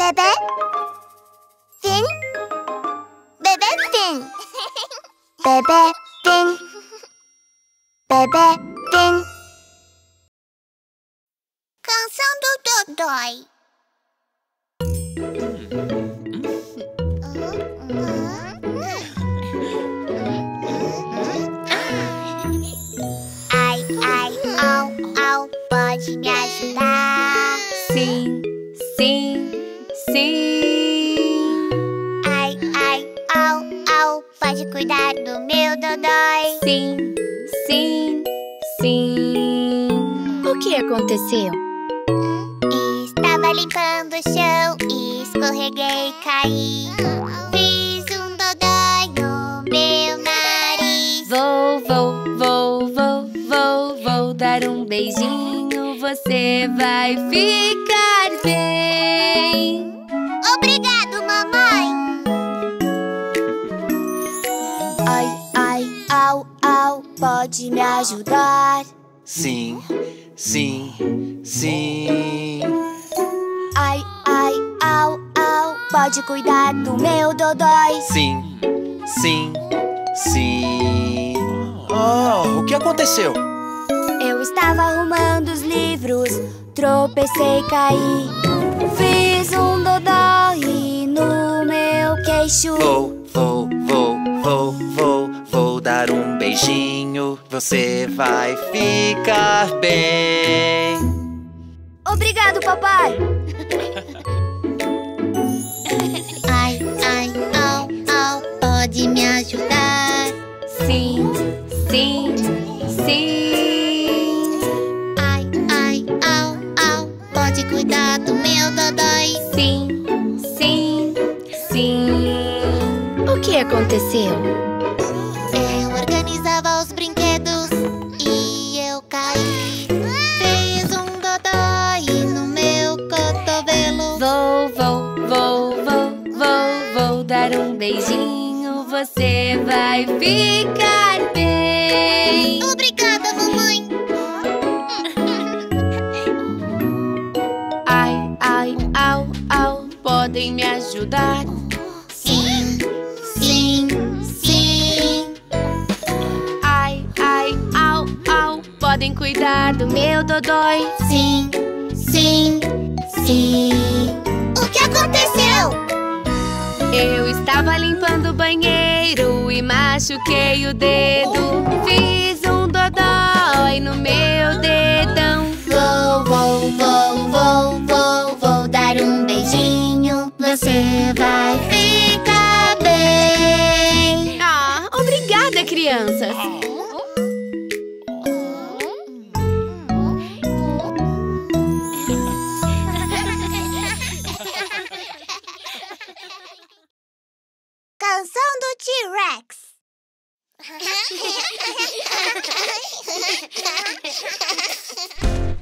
Bebê? Finn? Bebê Finn. Bebê Finn. Bebê Finn. Canção do Dodói. Ai, ai, au, au, pode me ajudar? Sim, sim, sim. Ai, ai, au, au, pode cuidar do meu dodói? Sim, sim, sim. O que aconteceu? Estava limpando o chão e escorreguei e caí. Fiz um dodói no meu nariz. Vou, vou, vou, vou, vou, vou dar um beijinho. Você vai ficar bem. Pode me ajudar? Sim, sim, sim. Ai, ai, au, au, pode cuidar do meu dodói? Sim, sim, sim. Oh, o que aconteceu? Eu estava arrumando os livros, tropecei e caí. Fiz um dodói no meu queixo. Vou, vou, vou, vou, vou, vou dar um beijinho. Você vai ficar bem. Obrigado, papai. Ai, ai, au, au, pode me ajudar? Sim, sim, sim. Ai, ai, au, au, pode cuidar do meu dodói? Sim, sim, sim. O que aconteceu? Beijinho. Você vai ficar bem. Obrigada, mamãe. Ai, ai, au, au, podem me ajudar? Sim, sim, sim. Ai, ai, au, au, podem cuidar do meu dodói? Sim, sim, sim. O que aconteceu? Eu estava limpando o banheiro e machuquei o dedo. Fiz um dodói no meu dedão. Vou, vou, vou, vou, vou, vou dar um beijinho. Você vai ficar bem. Ah, obrigada, crianças. Canção do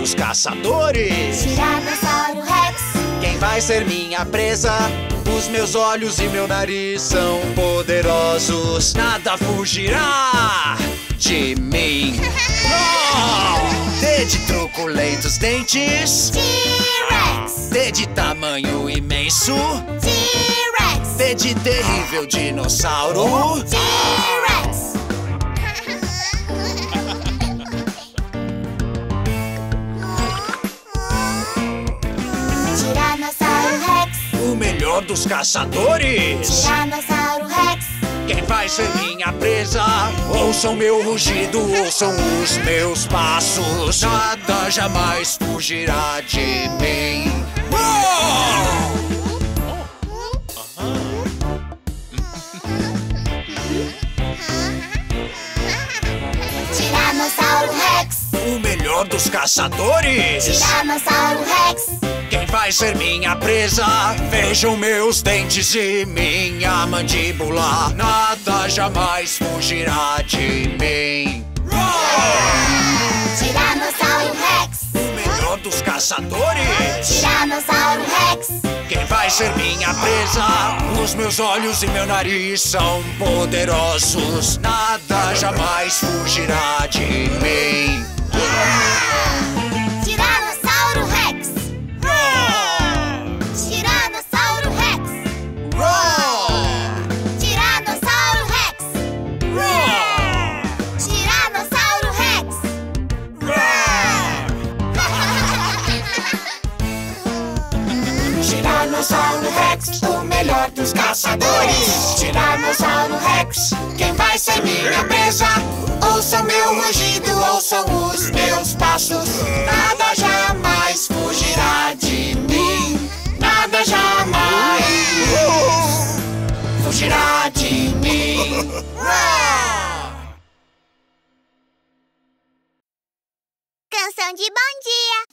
dos caçadores. Tiranossauro Rex. Quem vai ser minha presa? Os meus olhos e meu nariz são poderosos. Nada fugirá de mim. Oh! T de truculentos dentes. T-Rex, T de tamanho imenso. T-Rex, T de terrível dinossauro. T-Rex. Dos caçadores. Tiranossauro Rex. Quem vai ser minha presa? Ouçam meu rugido, ouçam os meus passos. Nada jamais fugirá de mim. Oh! Tiranossauro Rex, O melhor dos caçadores. Tiranossauro Rex vai ser minha presa. Vejam meus dentes e minha mandíbula. Nada jamais fugirá de mim. Tiranossauro Rex. O melhor dos caçadores. Tiranossauro Rex. Quem vai ser minha presa? Os meus olhos e meu nariz são poderosos. Nada jamais fugirá de mim. Tiranossauro Rex, o melhor dos caçadores. Tiranossauro Rex, quem vai ser minha presa? Ouçam meu rugido, ouçam os meus passos. Nada jamais fugirá de mim. Nada jamais fugirá de mim. Canção de bom dia.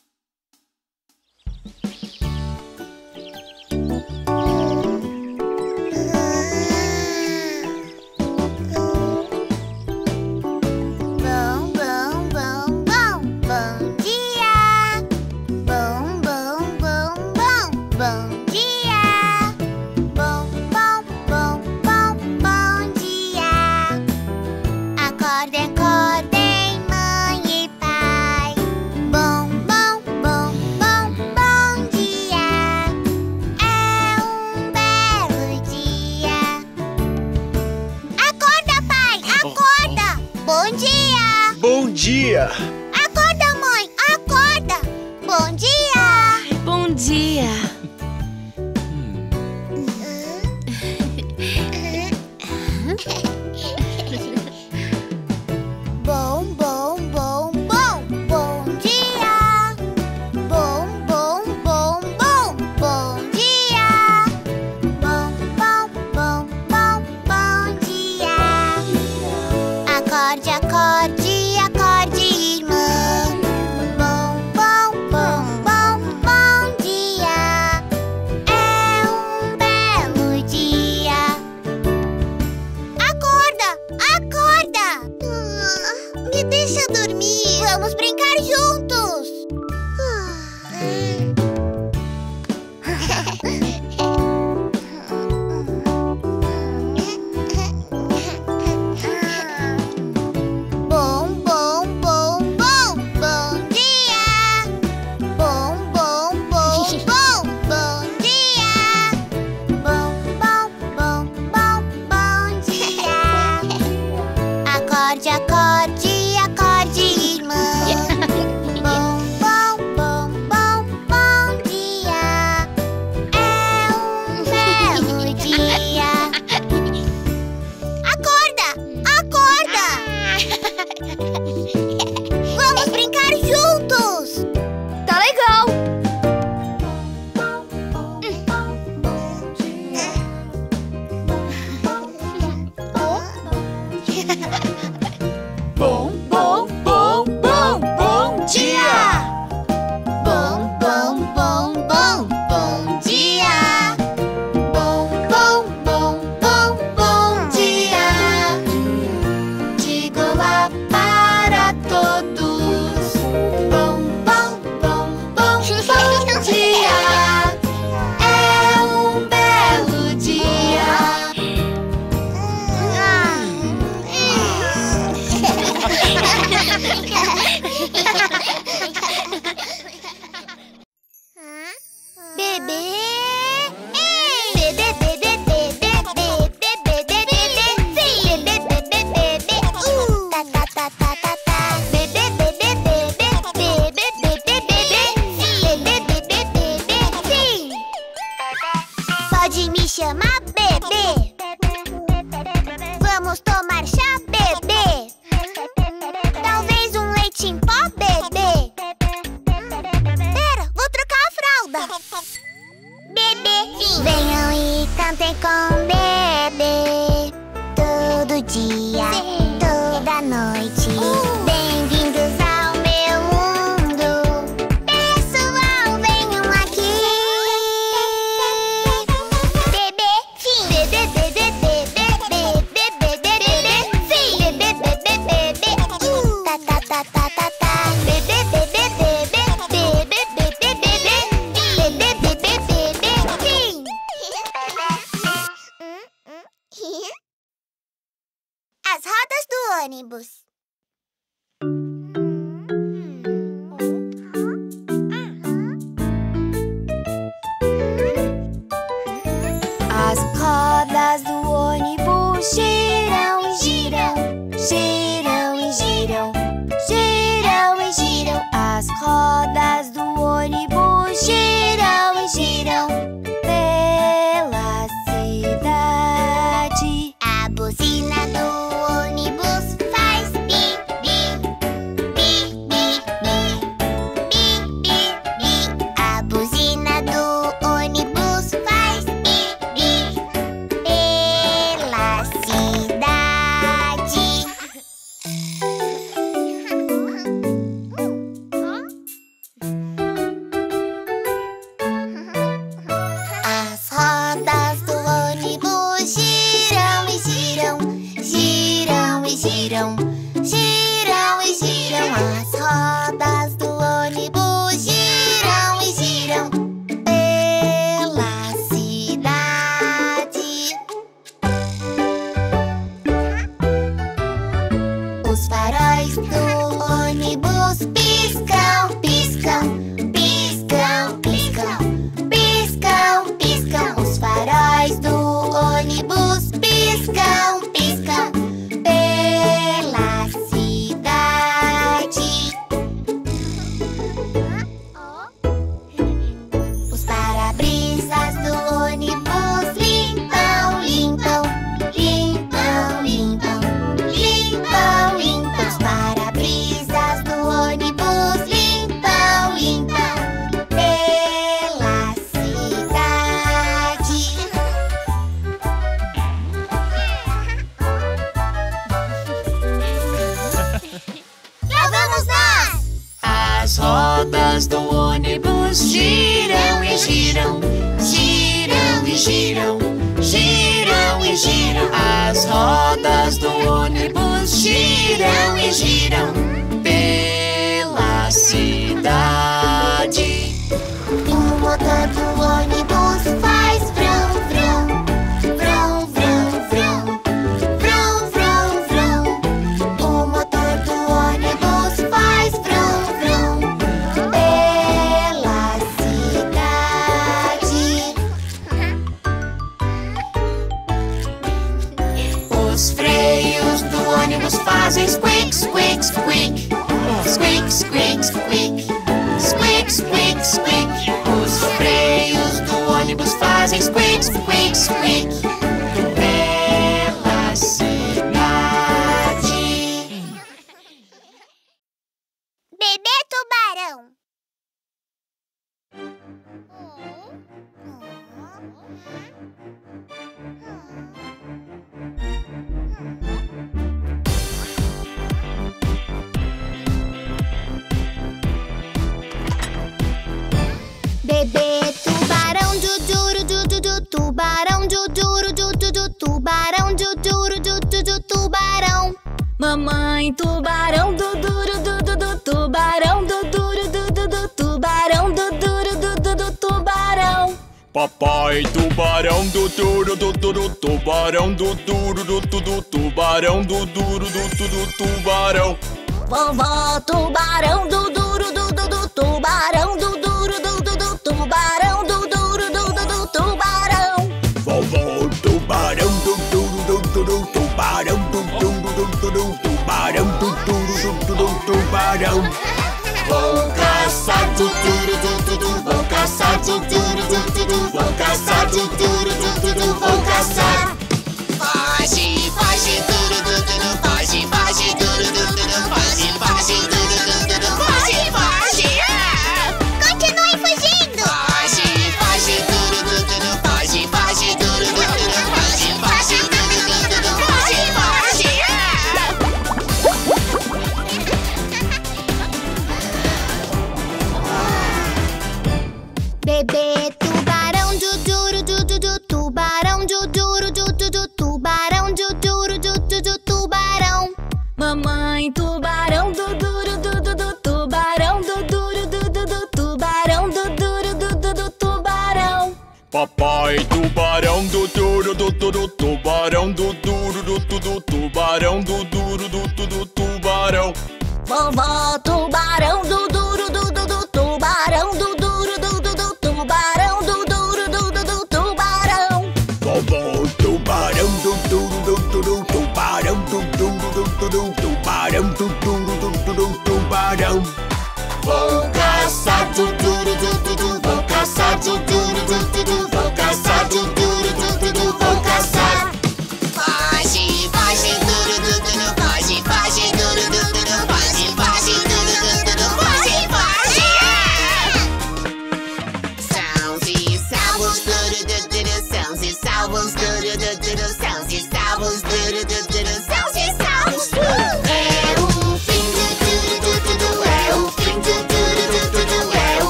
tubarão do duro do do do tubarão do duro do do do tubarão. Papai tubarão do duro do duro tubarão do duro do do tubarão do duro do do tubarão. Vovó tubarão do duro do do tubarão do duro do farão. Vão caçar de tudo, tudo, tudo, vão caçar de tudo, tudo, tudo, vão caçar de tudo.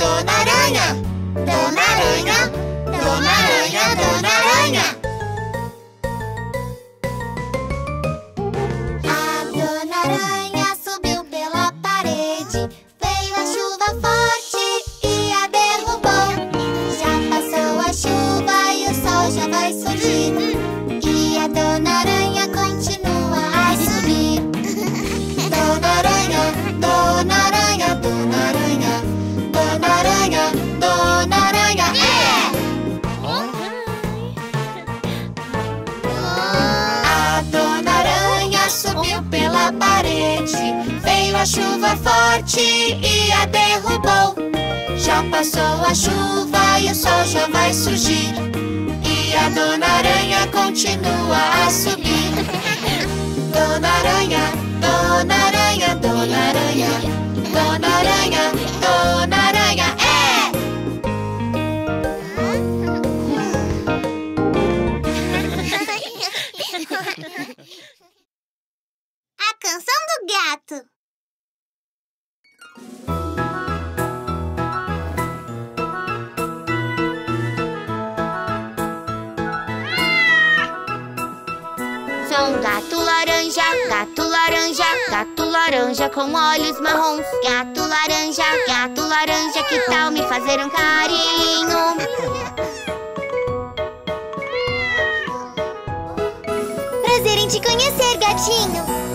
Don Araña. chuva forte e a derrubou. Já passou a chuva e o sol já vai surgir. E a Dona Aranha continua a subir. Dona Aranha, Dona Aranha, Dona Aranha, Dona Aranha, Dona Aranha, é! A canção do gato. marrom. Gato laranja, gato laranja, gato laranja com olhos marrons. Gato laranja, gato laranja, que tal me fazer um carinho? Prazer em te conhecer, gatinho.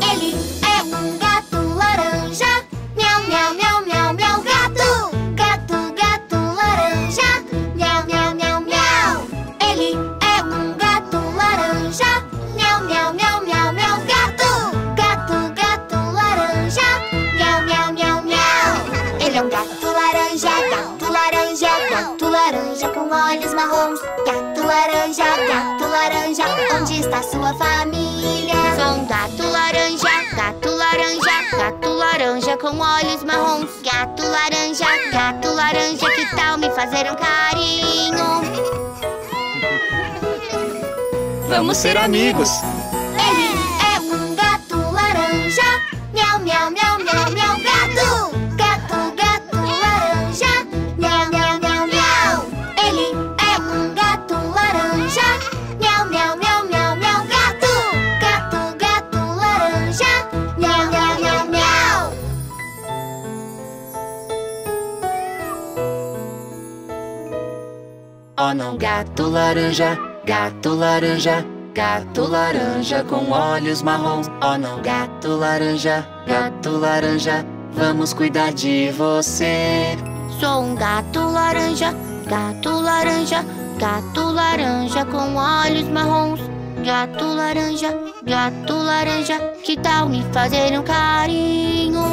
laranja com olhos marrons Gato laranja, gato laranja Onde está sua família? Sou um gato laranja, gato laranja Gato laranja com olhos marrons Gato laranja, gato laranja Que tal me fazer um carinho? Vamos ser amigos! Oh não, gato laranja, gato laranja, gato laranja com olhos marrons. Oh não, gato laranja, gato laranja, vamos cuidar de você. Sou um gato laranja, gato laranja, gato laranja com olhos marrons. Gato laranja, gato laranja, que tal me fazer um carinho?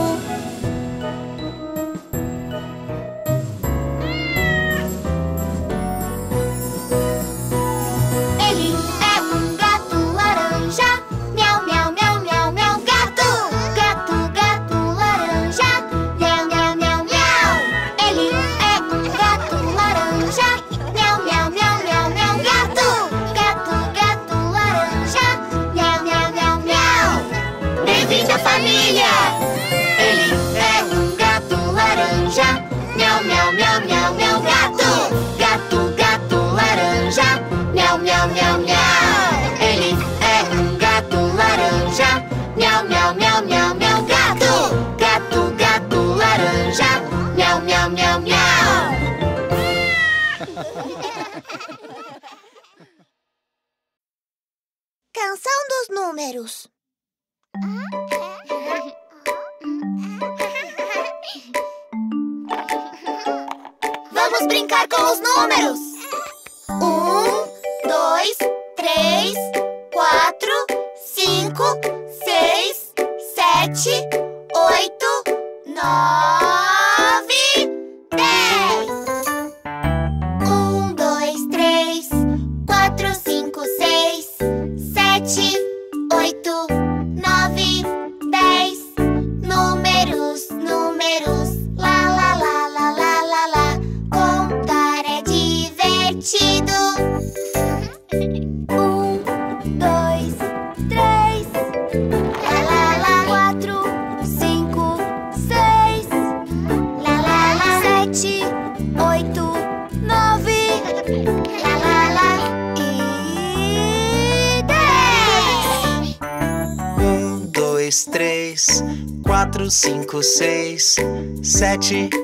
at you.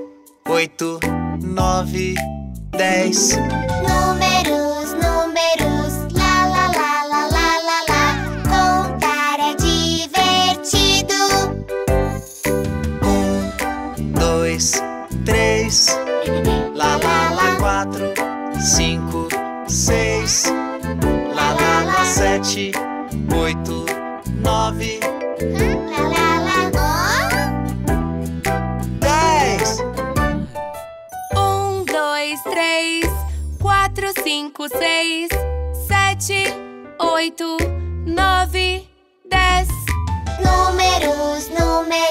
três, quatro, cinco, seis, sete, oito, nove, dez. Números, números.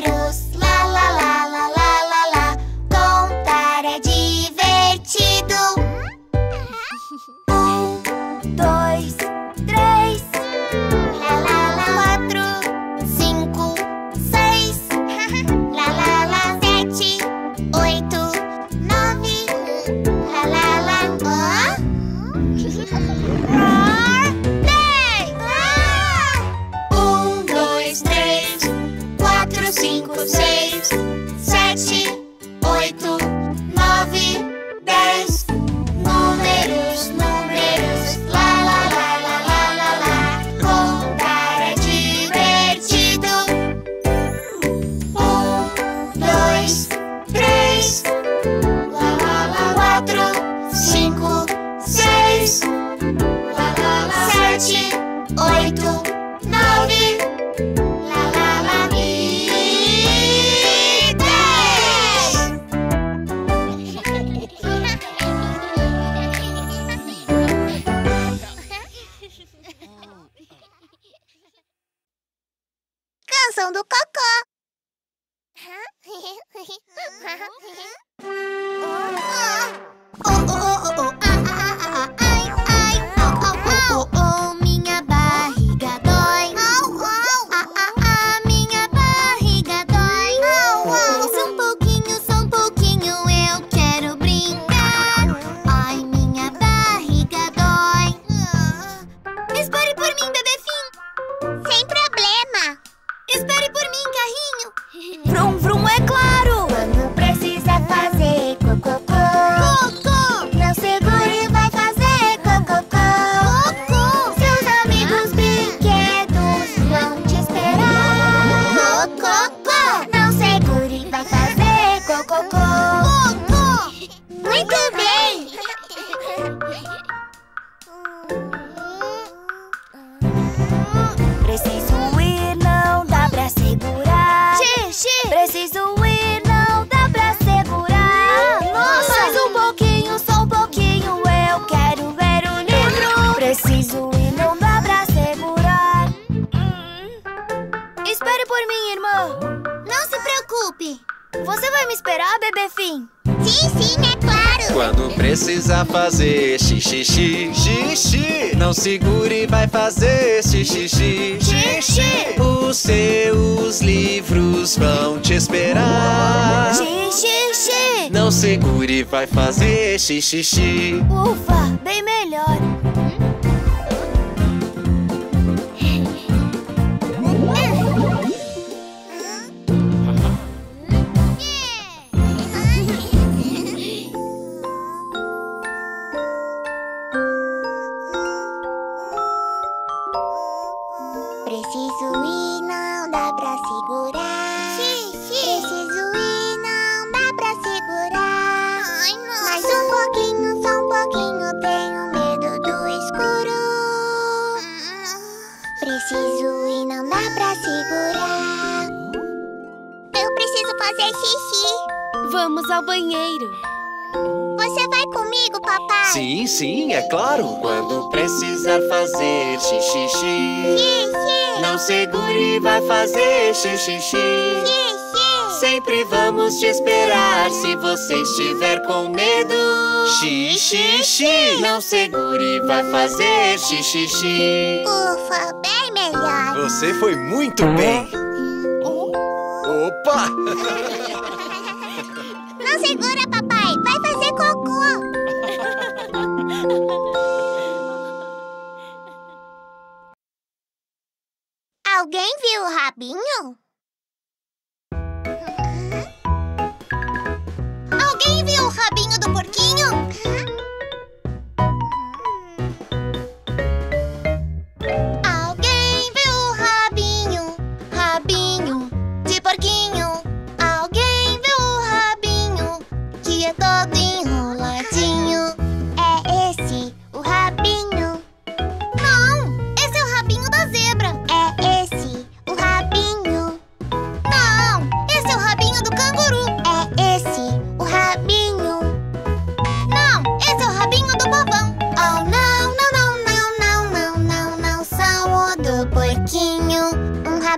か Você vai me esperar, bebê Fim? Sim, sim, é claro. Quando precisa fazer xixi, xixi, não segure e vai fazer xixi, xixi. Os seus livros vão te esperar. Xixi. Não segure e vai fazer xixi. Ufa, bem melhor. Xixi. Vamos ao banheiro. Você vai comigo, papai? Sim, sim, é claro. Quando precisar fazer xixi, Xixi. não segure e vai fazer xixi. Xixi. Sempre vamos te esperar se você estiver com medo. Xixi, não segure e vai fazer xixi. Ufa, bem melhor. Você foi muito bem. Opa! Não segura, papai. Vai fazer cocô. Alguém viu o rabinho? Alguém viu o rabinho do porquinho?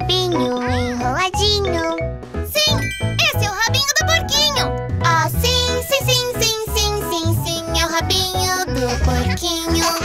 Rabinho enroladinho. Sim, esse é o rabinho do porquinho. Ah, sim, sim, sim, sim, sim, sim, sim, é o rabinho do porquinho.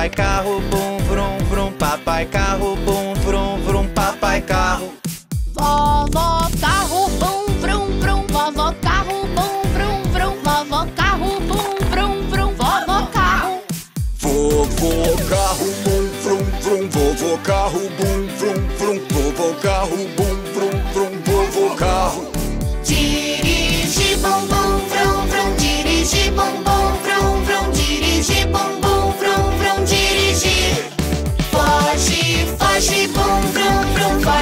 Papai carro, bum, vrum, vrum, papai carro, bum, vrum, vrum, papai carro. Vovó carro, bum, vrum, vrum, vovó carro, bum, vrum, vrum, vovó carro, bum, vrum, vrum, vovó carro. Vovô carro, bum, vrum, vrum, vovô carro,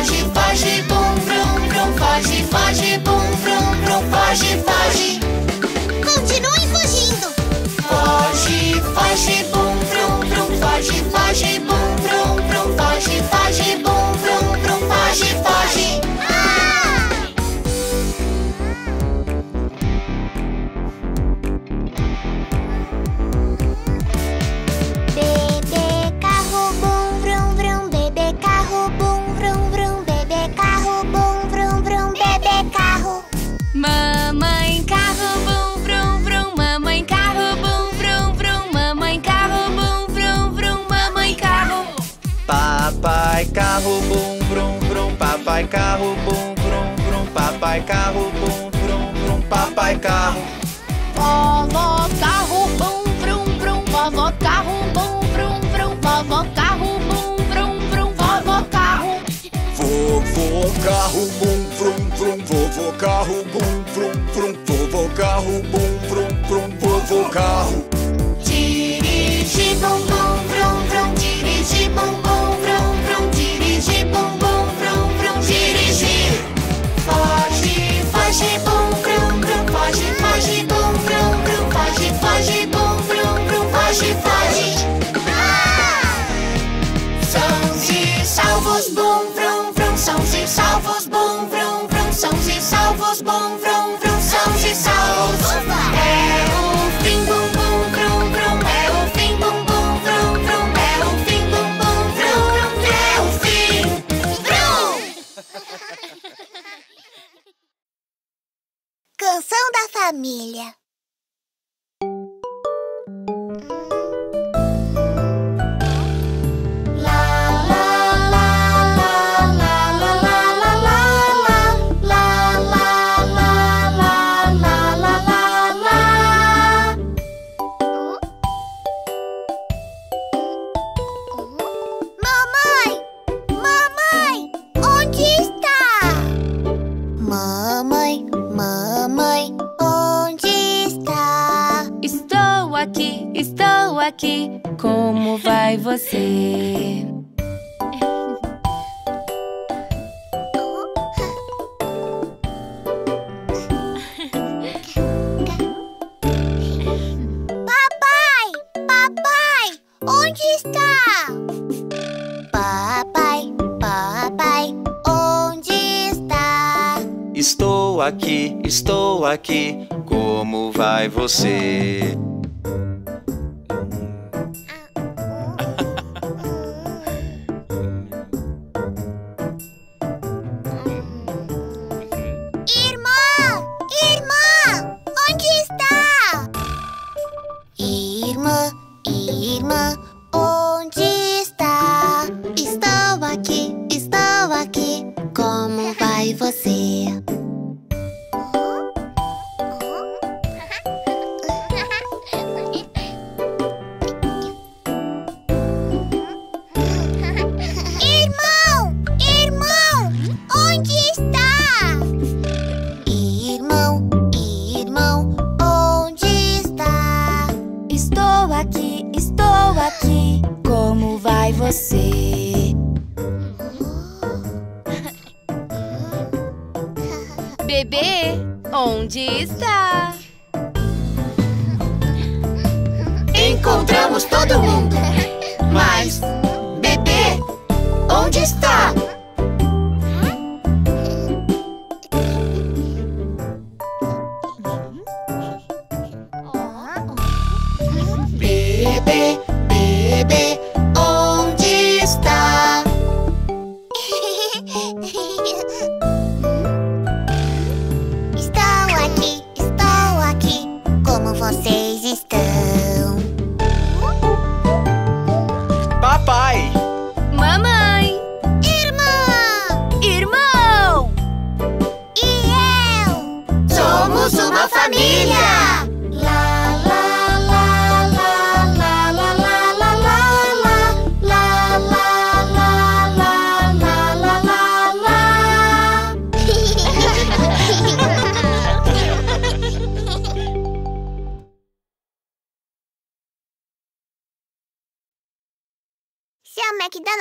foge, foge bum vrum vrum foge, foge bum vrum vrum foge, foge. Continue fugindo. Foge, foge bum vrum vrum foge, foge bum vrum vrum foge, foge bum vrum vrum foge, foge carro, bum, vrum, vrum, papai carro, bum, vrum, vrum, papai carro. Vovó carro, bum, vrum, vrum, vovó carro, bum, vrum, vrum, vovó carro, bum, vrum, vrum, vovó carro. Vovô carro, bum, vrum, vrum, vovô carro, bum, vrum, vrum, vovô carro, bum, vrum, vrum, vovô carro. Dirige Foge, bum vrum vrum foge, foge bum vrum vrum foge, foge bum vrum vrum foge, foge! Sãos e salvos bum vrum vrum sãos e salvos bum vrum vrum sãos e salvos bum vrum vrum sãos e salvos família aqui. Como vai você? Papai! Papai! Onde está? Papai, papai, onde está? Estou aqui, estou aqui. Como vai você? Estou aqui, estou aqui, como vocês estão? Papai! Mamãe! Irmã! Irmão! E eu! Somos uma família!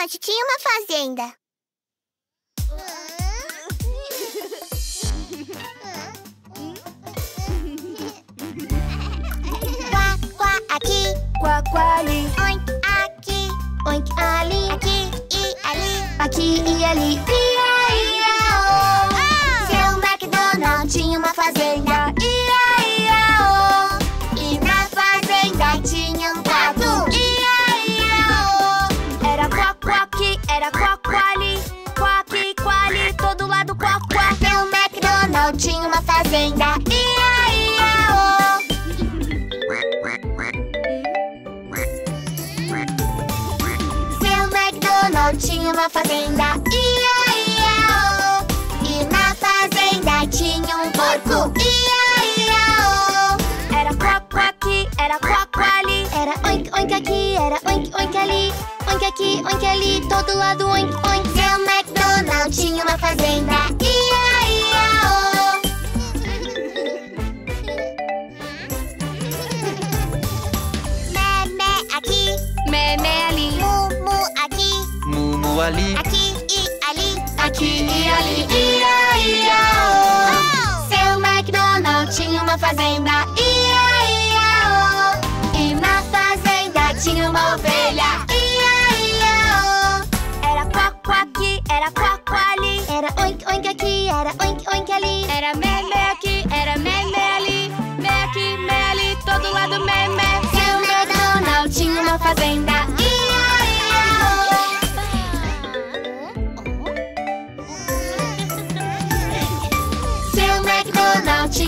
McDonald's tinha uma fazenda. Quá, quá, aqui, Quá, quá, ali, oink, aqui, oink, ali, aqui e ali. aqui e ali. Ia, ia, oh. Seu McDonald tinha uma fazenda. McDonald tinha uma fazenda. Ia, ia, oh. Seu McDonald tinha uma fazenda. Ia, ia, oh. E na fazenda tinha um porco. Ia, ia, oh. Era quá, quá aqui, era quá, quá ali. Era oink, oink aqui, era oink, oink ali. Oink aqui, oink ali, todo lado oink, oink. Seu McDonald tinha uma fazenda. Ia, ia, oh. Ali, Aqui e ali. Aqui e ali. Ia, ia, oh. Seu McDonald tinha uma fazenda. Ia, ia, oh. E na fazenda tinha uma ovelha. Ia, ia, oh. Era quá aqui, era quá ali. Era oink, oink aqui, era oink, oink ali. Era mé aqui, era mé ali. Mé aqui, mé ali, todo lado mé. Seu McDonald tinha uma fazenda. Ia,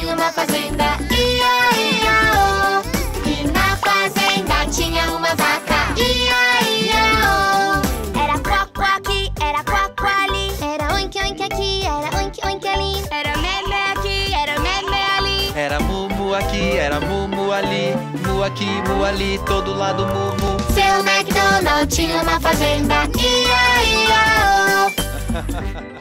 Tinha uma fazenda. Ia, ia, oh. E na fazenda tinha uma vaca. Ia, ia, oh. Era quá aqui, era quá ali. Era oink, oink aqui, era oink, oink ali. Era mé aqui, era mé ali. era Mumu aqui, era Mumu ali, Mu aqui, Mu ali, todo lado Mumu. Seu McDonald tinha uma fazenda. Ia, ia, oh.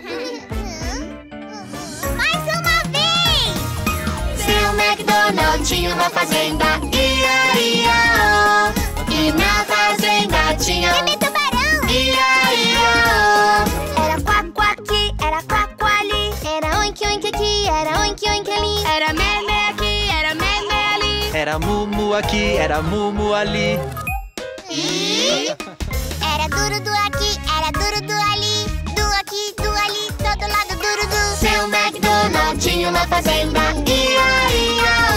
Tinha uma fazenda. Ia, ia, oh. E na fazenda tinha um tubarão. Ia, ia, oh. Era quá, quá aqui, era quá, quá ali. Era oink, oink aqui, era oink, oink ali. Era mé aqui, era mé ali. Era Mumu aqui, era Mumu ali. E era duro do aqui, era duro do ali. Do aqui, do ali, todo lado duro do. Seu McDonald tinha uma fazenda. Ia, ia,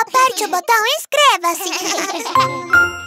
Aperte o botão inscreva-se.